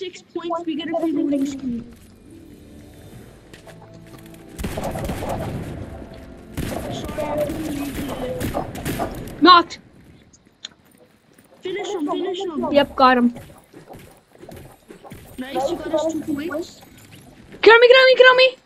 six points, we get a free loading screen. Knocked. Finish him, finish him. Yep, got him. Nice, you got us two points. Get on me, get on me, get on me.